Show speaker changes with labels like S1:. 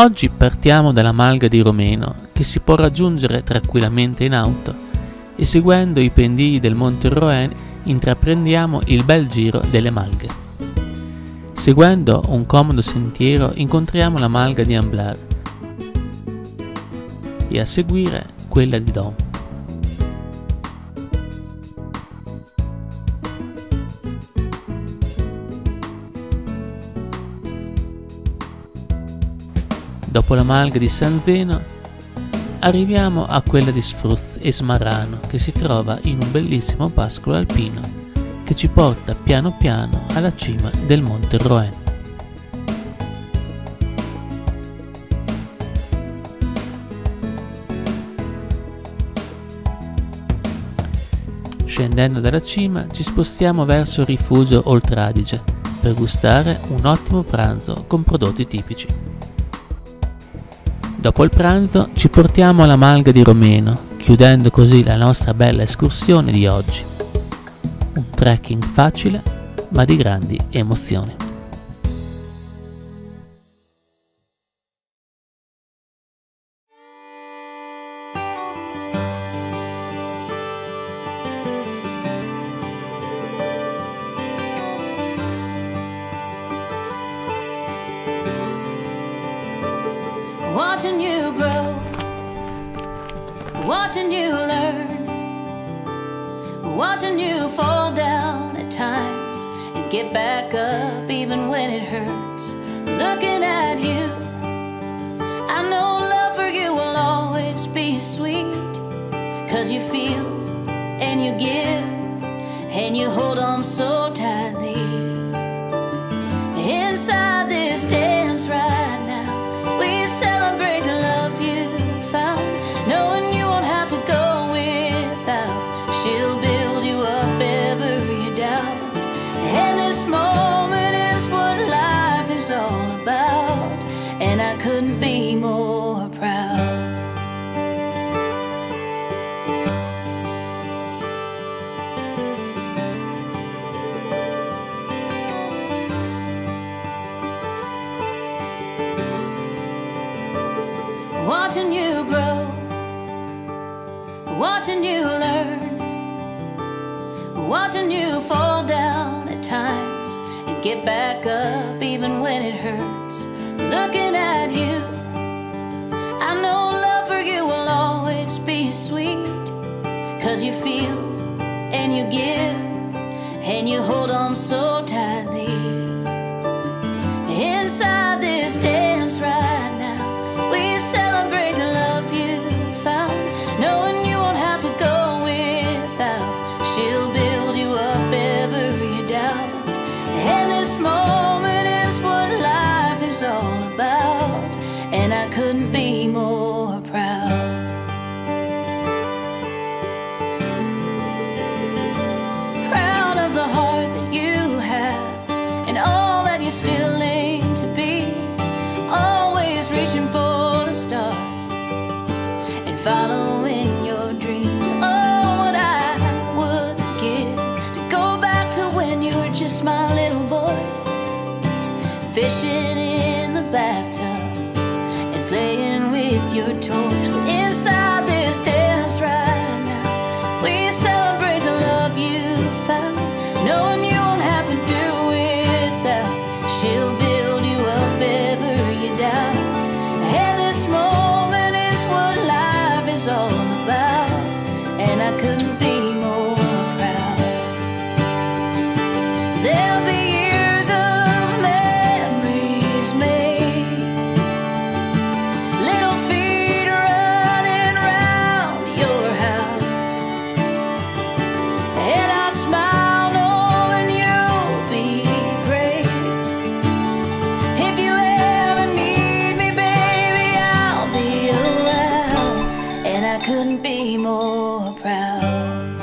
S1: Oggi partiamo dalla Malga di Romeno, che si può raggiungere tranquillamente in auto, e seguendo i pendii del Monte Roen intraprendiamo il bel giro delle Malghe. Seguendo un comodo sentiero incontriamo la Malga di Amblar e a seguire quella di Dom. Dopo la malga di San Zeno arriviamo a quella di Sfruz e Smarano che si trova in un bellissimo pascolo alpino che ci porta piano piano alla cima del Monte Roen. Scendendo dalla cima ci spostiamo verso il rifugio Oltre Adige per gustare un ottimo pranzo con prodotti tipici. Dopo il pranzo ci portiamo alla Malga di Romeno, chiudendo così la nostra bella escursione di oggi. Un trekking facile ma di grandi emozioni.
S2: Watching you grow, watching you learn, watching you fall down at times and get back up even when it hurts. Looking at you, I know love for you will always be sweet. Cause you feel I couldn't be more proud. Watching you grow, watching you learn, watching you fall down at times and get back up even when it hurts. Looking at you, I know love for you will always be sweet. Cause you feel and you give and you hold on so tightly. Inside this of the heart that you have and all that you still aim to be. Always reaching for the stars and following your dreams. Oh, what I would give to go back to when you were just my little boy, fishing in the bathtub and playing with your toys. But inside is all about. And I couldn't be I couldn't be more proud.